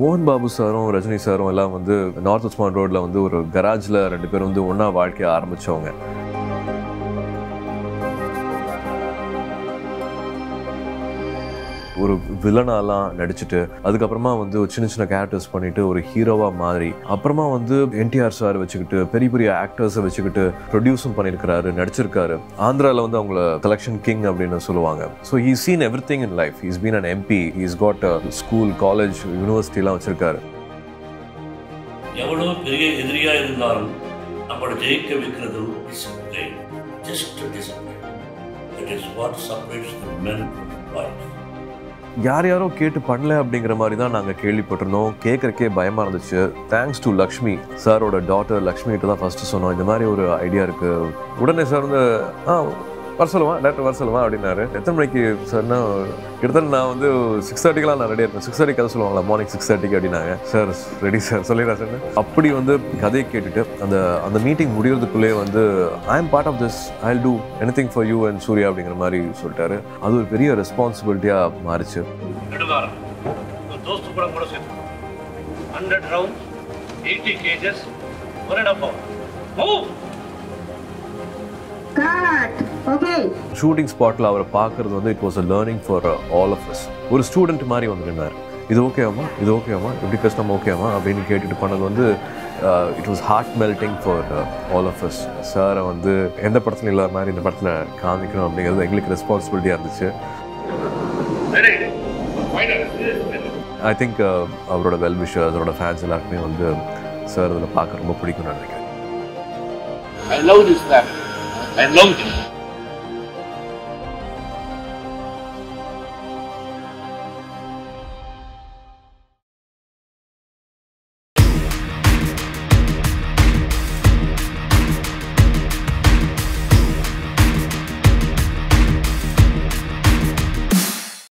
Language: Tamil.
மோகன் பாபு சாரும் ரஜினி சாரும் எல்லாம் வந்து நார்த் உஸ்மான் ரோட்டில் வந்து ஒரு கராஜில் ரெண்டு பேரும் வந்து ஒன்றா வாழ்க்கையை ஆரம்பிச்சவங்க. ஒரு வில்லனாலாம் நடிச்சுட்டு அதுக்கப்புறமா வந்து ஒரு சின்ன சின்ன கேரக்டர்ஸ் பண்ணிட்டு ஒரு ஹீரோவாக மாறி அப்புறமா வந்து என்டிஆர் சார் வச்சுக்கிட்டு பெரிய பெரிய ஆக்டர்ஸை வச்சுக்கிட்டு ப்ரொடியூஸும் பண்ணியிருக்கிறாரு நடிச்சிருக்காரு. ஆந்திராவில் வந்து அவங்கள கலெக்ஷன் கிங் அப்படின்னு சொல்லுவாங்க. So he seen everything in life he's been an MP he's got school college யூனிவர்சிட்டிலாம் வச்சுருக்காரு. எவ்வளோ பெரிய எதிரியாக இருந்தாலும் நம்மளை ஜெயிக்க வைக்கிறது discipline just discipline it is what separates the men boys யார் யாரோ கேட்டு பண்ணல அப்படிங்கிற மாதிரி தான் நாங்கள் கேள்விப்பட்டிருந்தோம். கேட்கறக்கே பயமாக இருந்துச்சு. தேங்க்ஸ் டு லக்ஷ்மி சாரோட டாட்டர் லக்ஷ்மி கிட்ட தான் ஃபஸ்ட்டு சொன்னோம். இந்த மாதிரி ஒரு ஐடியா இருக்கு. உடனே சார் வந்து ஆ வர சொல்லுவான் டேரக்டர் வர சொல்லுவான் அப்படின்னாரு. எத்தனை மணிக்கு சார்னா கிட்டத்தட்ட நான் வந்து சிக்ஸ் தேர்ட்டிக்கெலாம் நான் ரெடியாக இருப்பேன். சிக்ஸ் தேர்ட்டி கதை சொல்லுவாங்களா மார்னிங் சிக்ஸ் தேர்ட்டிக்கு அப்படின்னாங்க. சார் ரெடி சார் சொல்லிடுறேன் சார் அப்படி வந்து கதையை கேட்டுட்டு அந்த அந்த மீட்டிங் முடியறதுக்குள்ளே வந்து I am part of this I do anything for you and Suriya அப்படிங்கிற மாதிரி சொல்லிட்டாரு. அது ஒரு பெரிய ரெஸ்பான்சிபிலிட்டியாக மாறிச்சு. Hundred round eighty kgs one and half move Cut. Shooting ஸ்பாட்டில் அவரை பார்க்கறது வந்து it was a learning for all of us ஒரு ஸ்டூடெண்ட் மாதிரி வந்து நின்னார். இது ஓகேவாமா இது ஓகேவாமா எப்படி கஷ்டம் ஓகேவா அப்படின்னு கேட்டுட்டு பண்ணது வந்து it was heart melting for all of us சாரை வந்து எந்த படத்துலையும் இல்லாத மாதிரி இந்த படத்தில் காமிக்கணும் அப்படிங்கிறது எங்களுக்கு ரெஸ்பான்சிபிலிட்டியாக இருந்துச்சு. ஐ திங்க் அவரோட வெல் விஷர்ஸ் அவரோட ஃபேன்ஸ் எல்லாருக்குமே வந்து சார் அதில் பார்க்க ரொம்ப பிடிக்கும்னு நினைக்கிறேன். I love this family. I love you.